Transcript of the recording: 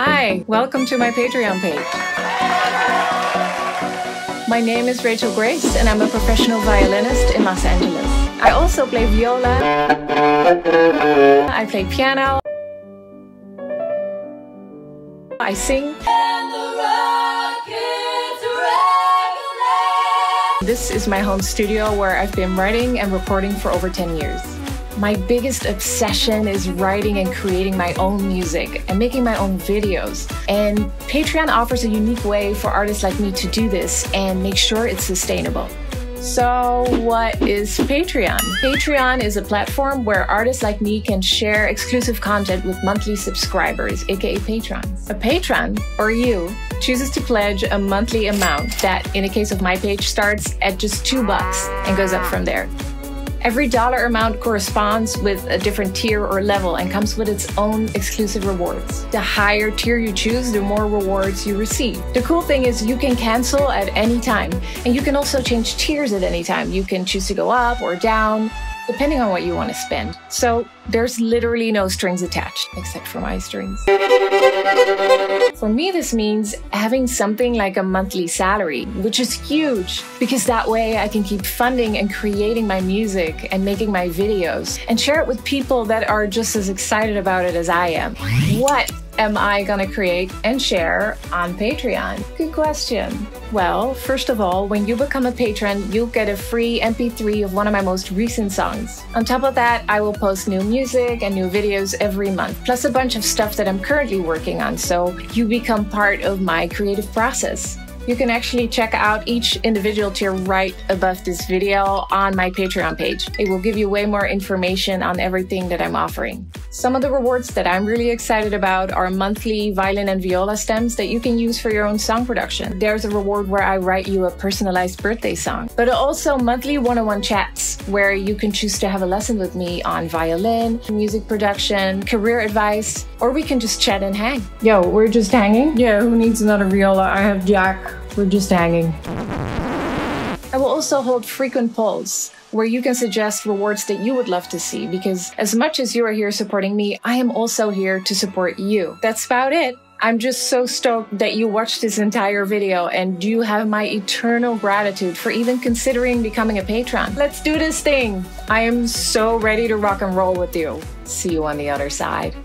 Hi, welcome to my Patreon page. My name is Rachel Grace, and I'm a professional violinist in Los Angeles. I also play viola, I play piano, I sing. This is my home studio where I've been writing and recording for over 10 years. My biggest obsession is writing and creating my own music and making my own videos. And Patreon offers a unique way for artists like me to do this and make sure it's sustainable. So, what is Patreon? Patreon is a platform where artists like me can share exclusive content with monthly subscribers, aka patrons. A patron, or you, chooses to pledge a monthly amount that, in the case of my page, starts at just two bucks and goes up from there. Every dollar amount corresponds with a different tier or level and comes with its own exclusive rewards. The higher tier you choose, the more rewards you receive. The cool thing is you can cancel at any time, and you can also change tiers at any time. You can choose to go up or down depending on what you want to spend. So there's literally no strings attached, except for my strings. For me, this means having something like a monthly salary, which is huge because that way I can keep funding and creating my music and making my videos and share it with people that are just as excited about it as I am. What am I going to create and share on Patreon? Good question. Well, first of all, when you become a patron, you'll get a free MP3 of one of my most recent songs. On top of that, I will post new music and new videos every month, plus a bunch of stuff that I'm currently working on, so you become part of my creative process. You can actually check out each individual tier right above this video on my Patreon page. It will give you way more information on everything that I'm offering. Some of the rewards that I'm really excited about are monthly violin and viola stems that you can use for your own song production. There's a reward where I write you a personalized birthday song, but also monthly one-on-one chats where you can choose to have a lesson with me on violin, music production, career advice, or we can just chat and hang. Yo, we're just hanging? Yeah, who needs another viola? I have Jack. We're just hanging. I will also hold frequent polls where you can suggest rewards that you would love to see because as much as you are here supporting me, I am also here to support you. That's about it. I'm just so stoked that you watched this entire video and you have my eternal gratitude for even considering becoming a patron. Let's do this thing. I am so ready to rock and roll with you. See you on the other side.